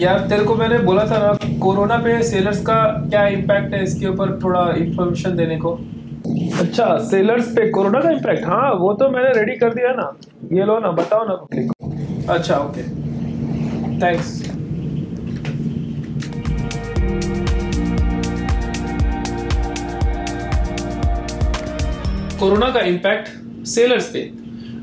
यार तेरे को मैंने बोला था ना कोरोना पे सेलर्स का क्या इम्पैक्ट है इसके ऊपर थोड़ा इन्फॉर्मेशन देने को? अच्छा सेलर्स पे कोरोना का इम्पैक्ट हाँ वो तो मैंने रेडी कर दिया ना। ये लो ना बताओ ना। अच्छा ओके थैंक्स कोरोना का इम्पैक्ट सेलर्स पे?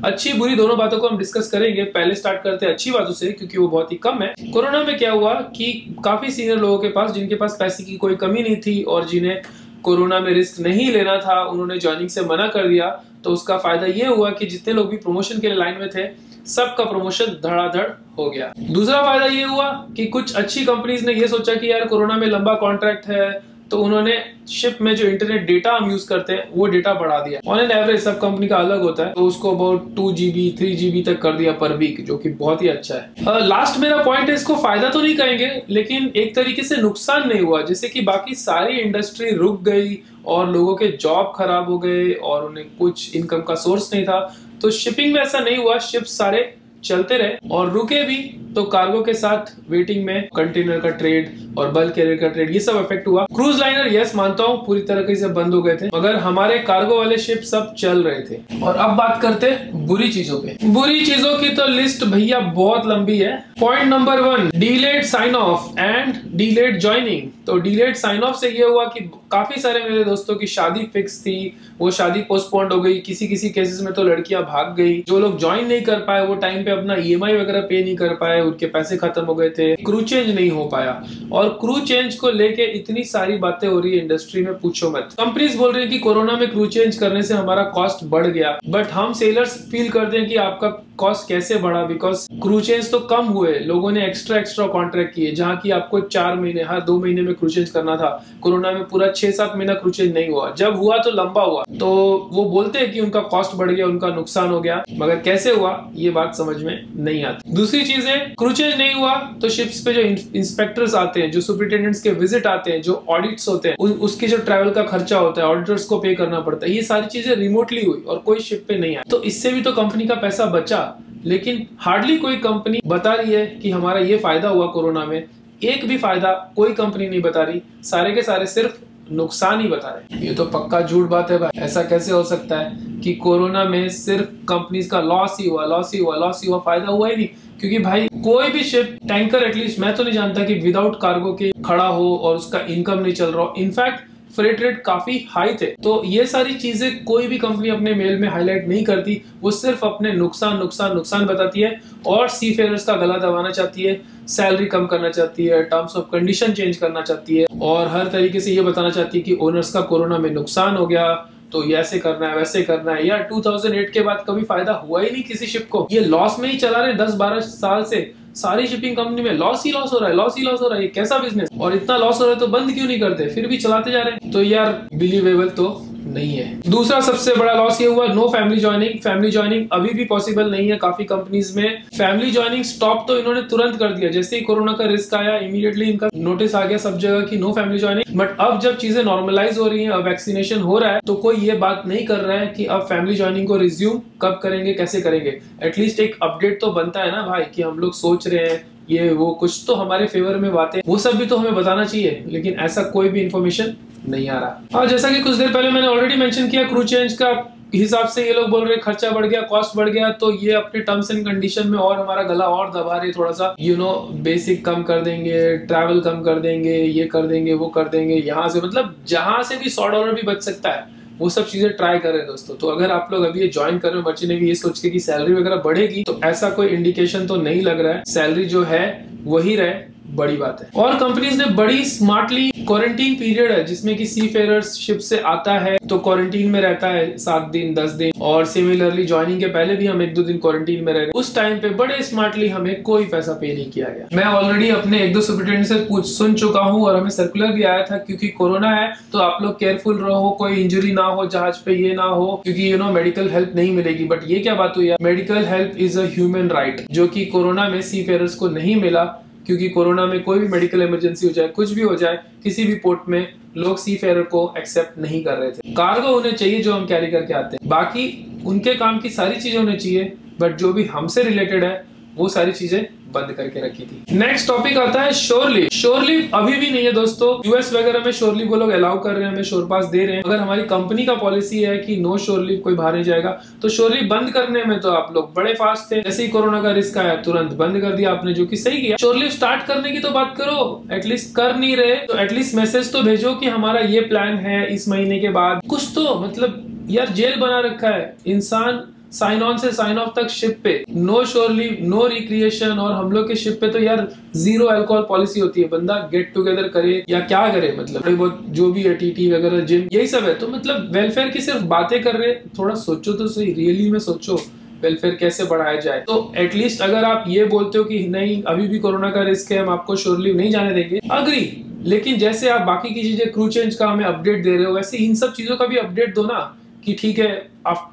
अच्छी बुरी दोनों बातों को हम डिस्कस करेंगे। पहले स्टार्ट करते हैं अच्छी बातों से, क्योंकि वो बहुत ही कम है। कोरोना में क्या हुआ कि काफ़ी सीनियर लोगों के पास, जिनके पास पैसे की कोई कमी नहीं थी और जिन्हें कोरोना में रिस्क नहीं लेना था, उन्होंने ज्वाइनिंग से मना कर दिया। तो उसका फ़ायदा ये हुआ कि जितने लोग भी प्रमोशन के लाइन में थे, सबका प्रमोशन धड़ाधड़ हो गया। दूसरा फ़ायदा ये हुआ कि कुछ अच्छी कंपनीज़ ने ये सोचा कि यार कोरोना में लंबा कॉन्ट्रैक्ट है तो उन्होंने शिप में जो इंटरनेट डेटा हम यूज़ करते हैं वो डेटा बढ़ा दिया। ऑन एन एवरेज सब कंपनी का अलग होता है। तो उसको about two GB three GB तक कर दिया पर वीक जो कि बहुत ही अच्छा है। लास्ट uh, मेरा पॉइंट है इसको फ़ायदा तो नहीं कहेंगे लेकिन एक तरीके से नुकसान नहीं हुआ। जैसे कि बाकी सारी इंडस्ट्री रुक गई और लोगों के जॉब खराब हो गए और उन्हें कुछ इनकम का सोर्स नहीं था। तो शिपिंग में ऐसा नहीं हुआ। शिप सारे चलते रहे और रुके भी। तो कार्गो के साथ वेटिंग में कंटेनर का ट्रेड और बल्क कैरियर का ट्रेड ये सब इफ़ेक्ट हुआ। क्रूज लाइनर यस मानता हूँ, पूरी तरह से बंद हो गए थे, मगर हमारे कार्गो वाले शिप सब चल रहे थे। और अब बात करते बुरी चीज़ों पे। बुरी चीज़ों की तो लिस्ट भैया बहुत लंबी है। Point number one delayed sign off and delayed joining तो डीलेड साइन ऑफ़ से ये हुआ कि काफ़ी सारे मेरे दोस्तों की शादी फिक्स थी, वो शादी पोस्टपोन्ड हो गई किसी किसी केसेस में तो लड़कियाँ भाग गई। जो लोग ज्वाइन नहीं कर पाए, वो टाइम पे अपना ईएमआई वगैरह पे नहीं कर पाए उनके पैसे खत्म हो गए थे। क्रू चेंज नहीं हो पाया। और क्रू चेंज को लेके इतनी सारी बातें हो रही है इंडस्ट्री में, पूछो मत। कंपनीज़ बोल रही है कि कोरोना में क्रू चेंज करने से हमारा कॉस्ट बढ़ गया। बट हम सेलर्स फील करते हैं कि आपका कॉस्ट कैसे बढ़ा? बिकॉज़ क्रू चेंज तो कम हुए। लोगों ने एक्स्ट्रा एक्स्ट्रा कॉन्ट्रैक्ट किए, जहाँ की आपको चार महीने हर दो महीने में क्रू चेंज करना था। कोरोना में पूरा छह, सात महीना क्रू चेंज नहीं हुआ। जब हुआ तो लंबा हुआ। तो वो बोलते हैं कि उनका कॉस्ट बढ़ गया, उनका नुकसान हो गया। मगर कैसे हुआ, ये बात समझ में नहीं आती। दूसरी चीज़ है क्रू चेंज नहीं हुआ तो शिप्स पे जो इंस्पेक्टर्स आते हैं, जो सुपरिटेंडेंट्स के विज़िट आते हैं, जो ऑडिट्स होते हैं उसके जो ट्रैवल का खर्चा होता है ऑडिटर्स को पे करना पड़ता है, ये सारी चीज़ें रिमोटली हुई और कोई शिप पे नहीं आई तो इससे भी तो कंपनी का पैसा बचा, लेकिन हार्डली कोई कंपनी बता रही है कि हमारा ये फ़ायदा हुआ कोरोना में। एक भी फ़ायदा कोई कंपनी नहीं बता रही, सारे के सारे सिर्फ़ नुकसान ही बता रहे ये तो पक्का झूठ बात है भाई, ऐसा कैसे हो सकता है कि कोरोना में सिर्फ़ कंपनीज़ का लॉस ही हुआ लॉस ही हुआ लॉस ही हुआ, फ़ायदा हुआ ही नहीं। क्योंकि भाई, कोई भी शिप टैंकर एटलीस्ट मैं तो नहीं जानता कि विदाउट कार्गो के खड़ा हो और उसका इनकम नहीं चल रहा इनफैक्ट फ्रेट रेट काफ़ी हाई थे। तो ये सारी चीज़ें कोई भी कंपनी अपने मेल में हाईलाइट नहीं करती। वो सिर्फ़ अपने नुकसान नुकसान नुकसान बताती है और सी फेयर्स का गला दबाना चाहती है सैलरी कम करना चाहती है टर्म्स ऑफ़ कंडीशन चेंज करना चाहती है और हर तरीके से ये बताना चाहती है कि ओनर्स का कोरोना में नुकसान हो गया। तो ये ऐसे करना है, वैसे करना है। यार 2008 के बाद कभी फ़ायदा हुआ ही नहीं किसी शिप को। ये लॉस में ही चला रहे दस बारह साल से। सारी शिपिंग कंपनी में लॉस ही लॉस हो रहा है लॉस ही लॉस हो रहा है। कैसा बिज़नेस और इतना लॉस हो रहा है तो बंद क्यों नहीं करते? फिर भी चलाते जा रहे हैं। तो यार बिलीवेबल तो नहीं है। दूसरा सबसे बड़ा लॉस ये हुआ no family joining family joining अभी भी पॉसिबल नहीं है काफ़ी कंपनीज़ में। फैमिली ज्वाइनिंग स्टॉप तो इन्होंने तुरंत कर दिया। जैसे ही कोरोना का रिस्क आया इमीडिएटली इनका नोटिस आ गया सब जगह की नो फैमिली ज्वाइनिंग बट अब जब चीज़ें नॉर्मलाइज हो रही है, अब वैक्सीनेशन हो रहा है तो कोई ये बात नहीं कर रहा है कि अब फैमिली ज्वाइनिंग को रिज्यूम कब करेंगे, कैसे करेंगे। एटलीस्ट एक अपडेट तो बनता है ना भाई कि हम लोग सोच रहे हैं, ये वो कुछ तो हमारे फेवर में बातें वो सब भी तो हमें बताना चाहिए, लेकिन ऐसा कोई भी इंफॉर्मेशन नहीं आ रहा। और जैसा कि कुछ देर पहले मैंने ऑलरेडी मेंशन किया क्रू चेंज का हिसाब से ये लोग बोल रहे खर्चा बढ़ गया कॉस्ट बढ़ गया तो ये अपने टर्म्स एंड कंडीशन में और हमारा गला और दबा रहे थोड़ा सा यू नो बेसिक कम कर देंगे ट्रैवल कम कर देंगे, ये कर देंगे, वो कर देंगे, यहाँ से मतलब जहाँ से भी सौ डॉलर भी बच सकता है, वो सब चीज़ें ट्राई कर रहे हैं दोस्तों। तो अगर आप लोग अभी ये ज्वाइन कर रहे हो, बच्चे ने भी ये सोच के कि सैलरी वगैरह बढ़ेगी तो ऐसा कोई इंडिकेशन तो नहीं लग रहा है। सैलरी जो है, वही रहे। बड़ी बात है। और कंपनीज़ ने बड़ी स्मार्टली क्वारंटीन पीरियड है, जिसमें कि सी फेयरर्स शिप से आता है तो क्वारंटीन में रहता है सात दिन, दस दिन। और सिमिलरली ज्वाइनिंग के पहले भी हम एक दो दिन क्वारंटीन में रहे। उस टाइम पे बड़े स्मार्टली हमें कोई पैसा पे नहीं किया गया। मैं ऑलरेडी अपने एक दो सुपरिटेंडेंट से पूछ, सुन चुका हूँ और हमें सर्कुलर भी आया था क्योंकि कोरोना है तो आप लोग केयरफुल रहो, कोई इंजुरी ना हो, जहाज़ पे ये ना हो, क्योंकि यू नो मेडिकल हेल्प नहीं मिलेगी। बट ये क्या बात हुई medical help is a human right जो की कोरोना में सी फेयरर्स को नहीं मिला। क्योंकि कोरोना में कोई भी मेडिकल इमरजेंसी हो जाए, कुछ भी हो जाए, किसी भी पोर्ट में लोग सी फेयर को एक्सेप्ट नहीं कर रहे थे। कार्गो उन्हें चाहिए जो हम कैरी करके आते हैं। बाकी उनके काम की सारी चीज़ें होनी चाहिए बट जो भी हमसे रिलेटेड है, वो सारी चीज़ें बंद करके रखी थी। नेक्स्ट टॉपिक आता है शोरली शोरली अभी भी नहीं है दोस्तों। यूएस वगैरह में शोरली वो लोग अलाउ कर रहे हैं, हमें शोर पास दे रहे हैं। अगर हमारी कंपनी का पॉलिसी है कि नो शोरली कोई बाहर नहीं जाएगा तो शोरली बंद करने में तो आप लोग बड़े फास्ट थे। जैसे ही कोरोना का रिस्क आया, तुरंत बंद कर दिया आपने, जो की सही किया। शोरली स्टार्ट करने की तो बात करो एटलीस्ट कर नहीं रहे तो एटलीस्ट मैसेज तो भेजो की हमारा ये प्लान है इस महीने के बाद। कुछ तो मतलब यार जेल बना रखा है। इंसान साइन ऑन से साइन ऑफ़ तक शिप पे। नो श्योरली नो रिक्रिएशन और हम लोग के शिप पे तो यार ज़ीरो अल्कोहल पॉलिसी होती है। बंदा गेट टुगेदर करे या क्या करे मतलब बहुत जो भी है टीटी वगैरह जिम यही सब है। तो मतलब वेलफेयर की सिर्फ़ बातें कर रहे, थोड़ा सोचो तो सही। रियली में सोचो वेलफेयर कैसे बढ़ाया जाए। तो एटलीस्ट अगर आप ये बोलते हो कि नहीं, अभी भी कोरोना का रिस्क है, हम आपको श्योरली नहीं जाने देंगे। अग्री लेकिन जैसे आप बाकी की चीज़ें क्रू चेंज का हमें अपडेट दे रहे हो, वैसे इन सब चीज़ों का भी अपडेट दो ना, कि ठीक है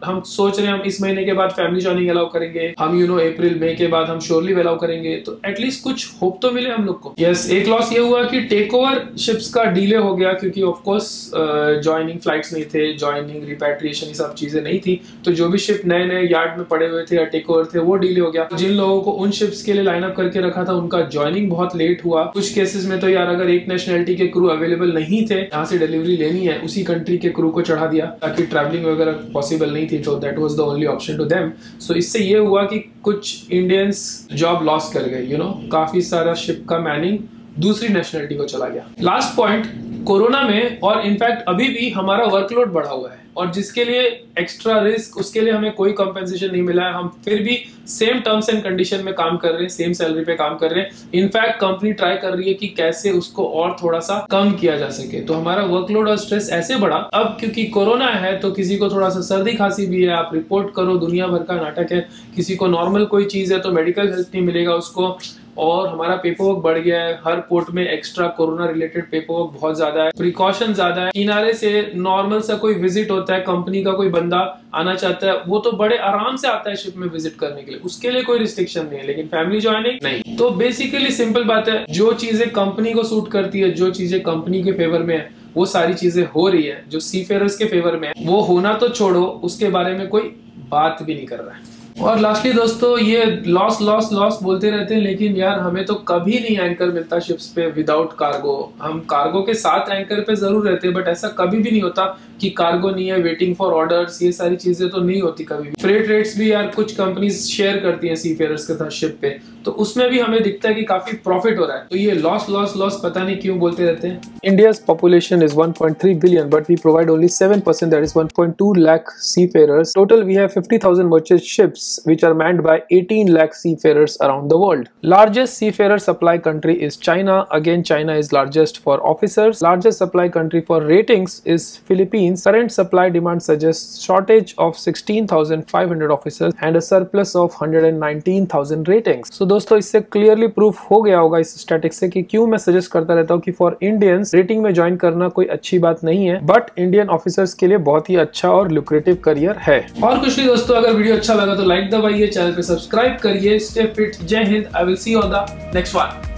हम सोच रहे हैं हम इस महीने के बाद फैमिली जॉइनिंग अलाउ करेंगे। हम यू नो अप्रैल मई के बाद हम श्योरली अलाउ करेंगे। तो एटलीस्ट कुछ होप तो मिले हम लोग को। यस yes, एक लॉस ये हुआ कि टेक ओवर शिप्स का डिले हो गया क्योंकि ऑफ़ कोर्स ज्वाइनिंग फ्लाइट्स नहीं थे ज्वाइनिंग रिपैट्रिएशन ये सब चीज़ें नहीं थी। तो जो भी शिप नए नए यार्ड में पड़े हुए थे या टेक ओवर थे वो डिले हो गया। जिन लोगों को उन शिप्स के लिए लाइन अप करके रखा था उनका ज्वाइनिंग बहुत लेट हुआ। कुछ केसेस में तो यार अगर एक नेशनैलिटी के क्रू अवेलेबल नहीं थे यहाँ से डिलीवरी लेनी है उसी कंट्री के क्रू को चढ़ा दिया ताकि ट्रैवलिंग वगैरह पॉसिबल नहीं थी तो that was the only option to them so इससे ये हुआ कि कुछ इंडियंस जॉब लॉस कर गए यू नो काफ़ी सारा शिप का मैनिंग दूसरी नेशनलिटी को चला गया. लास्ट पॉइंट कोरोना में और इनफैक्ट अभी भी हमारा वर्कलोड बढ़ा हुआ है. और जिसके लिए एक्स्ट्रा रिस्क उसके लिए हमें कोई कंपेंसेशन नहीं मिला है। हम फिर भी सेम टर्म्स एंड कंडीशन में काम कर रहे हैं सेम सैलरी पे काम कर रहे हैं। इनफैक्ट कंपनी ट्राई कर रही है कि कैसे उसको और थोड़ा सा कम किया जा सके। तो हमारा वर्कलोड और स्ट्रेस ऐसे बढ़ा। अब क्योंकि कोरोना है तो किसी को थोड़ा सा सर्दी खांसी भी है, आप रिपोर्ट करो, दुनिया भर का नाटक है। किसी को नॉर्मल कोई चीज़ है तो मेडिकल हेल्प नहीं मिलेगा उसको। और हमारा पेपर वर्क बढ़ गया है। हर पोर्ट में extra corona related paper work बहुत ज़्यादा है। प्रिकॉशन ज़्यादा है। किनारे से नॉर्मल सा कोई विज़िट होता है कंपनी का कोई बंदा आना चाहता है वो तो बड़े आराम से आता है शिप में विज़िट करने के लिए। उसके लिए कोई रिस्ट्रिक्शन नहीं है लेकिन फैमिली ज्वाइनिंग नहीं। तो बेसिकली सिंपल बात है जो चीज़ें कंपनी को सूट करती है जो चीज़ें कंपनी के फेवर में है वो सारी चीज़ें हो रही है। जो सी के फेवर में है वो होना तो छोड़ो उसके बारे में कोई बात भी नहीं कर रहा है। और लास्टली दोस्तों ये लॉस लॉस लॉस बोलते रहते हैं लेकिन यार हमें तो कभी नहीं एंकर मिलता शिप्स पे विदाउट कार्गो हम कार्गो के साथ एंकर पे ज़रूर रहते हैं बट ऐसा कभी भी नहीं होता कि कार्गो नहीं है वेटिंग फॉर ऑर्डर्स ये सारी चीज़ें तो नहीं होती कभी भी. फ्रेट रेट्स भी यार कुछ कंपनीज़ शेयर करती हैं सी फेयर्स के साथ शिप पे. तो उसमें भी हमें दिखता है कि काफ़ी प्रॉफिट हो रहा है. तो ये लॉस लॉस लॉस पता नहीं क्यों बोलते रहते हैं. India's population is 1.3 billion, but we provide only 7%, that is 1.2 lakh seafarers. Total, we have 50,000 merchant ships, which are manned by 18 lakh seafarers around the world. Largest seafarer supply country is China. Again, China is largest for officers. Largest supply country for ratings is Philippines. current supply demand suggests shortage of 16,500 officers and a surplus of 119,000 ratings. So दोस्तों इससे clearly proof हो गया होगा इस static से कि क्यों मैं सजेस्ट करता रहता हूँ कि फॉर इंडियंस रेटिंग में ज्वाइन करना कोई अच्छी बात नहीं है बट इंडियन ऑफिसर्स के लिए बहुत ही अच्छा और लुक्रेटिव करियर है और कुछ नहीं दोस्तों अगर वीडियो अच्छा लगा तो लाइक दबाइए चैनल पे सब्सक्राइब करिए स्टे फिट जय Hind I will see on the next one